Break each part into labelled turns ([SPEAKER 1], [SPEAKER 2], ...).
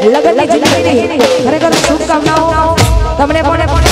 [SPEAKER 1] એમની જિંદગી. ની ખરેખર શુભકામનાઓ. તમને પણ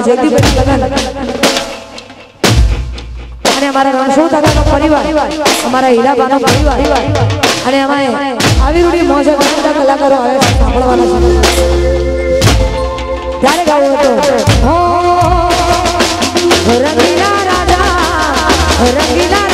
[SPEAKER 1] અમારા જયદીપભાઈ લગન. અને અમારા રણછોડ દાદાનો પરિવાર અમારા હીરાબાનો પરિવાર. અને અમારે આવી રૂડી મોજે બધા કલાકારો આવે સાંભળવાના છે. ત્યારે ગાવું હતું? હો રંગીલા રાજા રંગીલા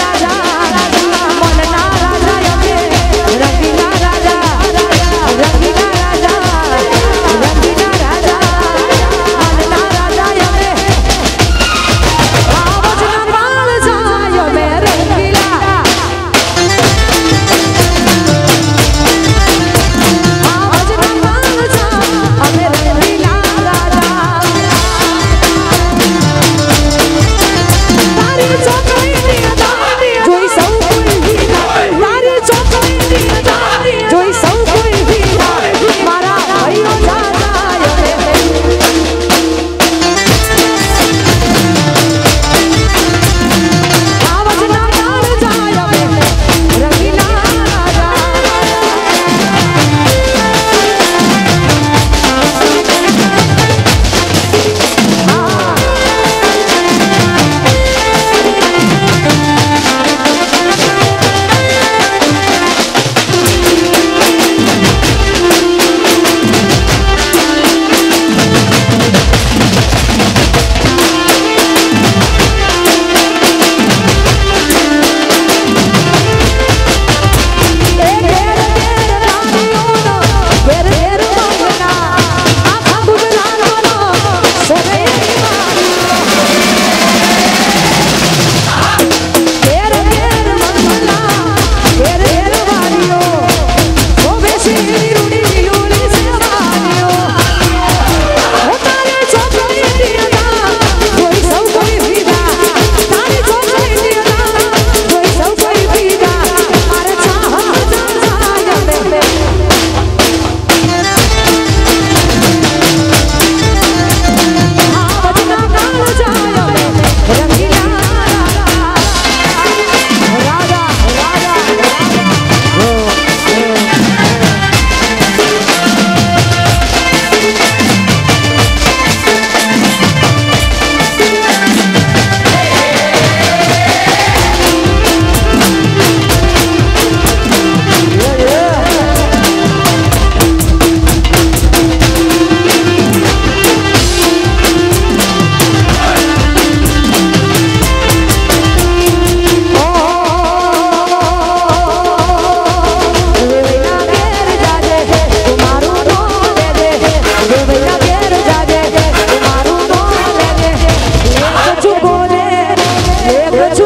[SPEAKER 1] Escucha.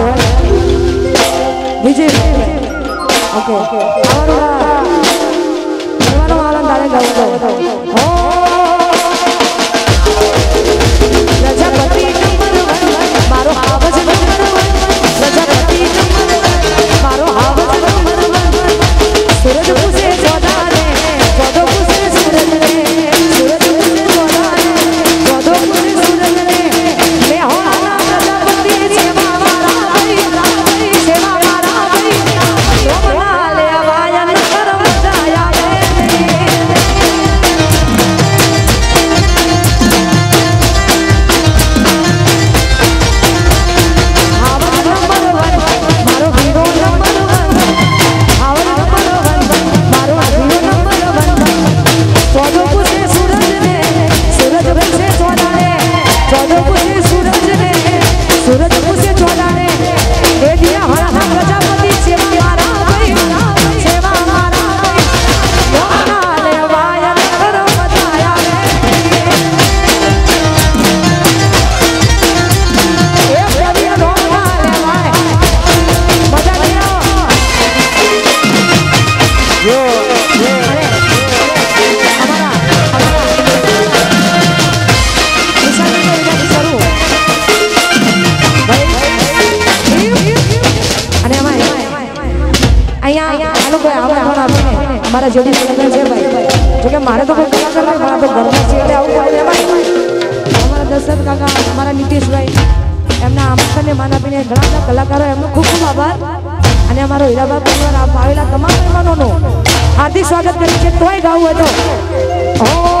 [SPEAKER 1] ઘણા બધા કલાકારો એમનો ખૂબ ખૂબ આભાર. અને અમારો હીરાબાદ પરિવાર આવેલા તમામ મહેમાનોનું હાર્દિક સ્વાગત કર્યું છે તોય ગાવું હતું